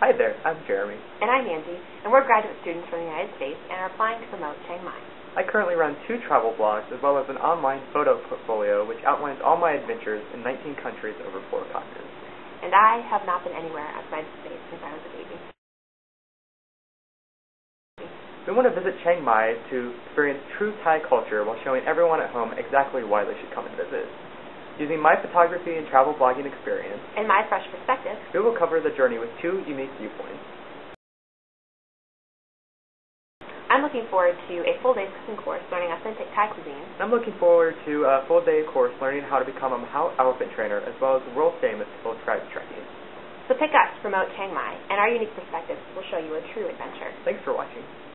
Hi there, I'm Jeremy. And I'm Angie, and we're graduate students from the United States and are applying to promote Chiang Mai. I currently run two travel blogs as well as an online photo portfolio which outlines all my adventures in 19 countries over four continents. And I have not been anywhere outside the States since I was a baby. We want to visit Chiang Mai to experience true Thai culture while showing everyone at home exactly why they should come and visit. Using my photography and travel blogging experience, and my fresh perspective, we will cover the journey with two unique viewpoints. I'm looking forward to a full day cooking course learning authentic Thai cuisine. I'm looking forward to a full day course learning how to become a Mahout elephant trainer as well as world famous hill tribe trekking. So pick us, Promote Chiang Mai, and our unique perspectives will show you a true adventure. Thanks for watching.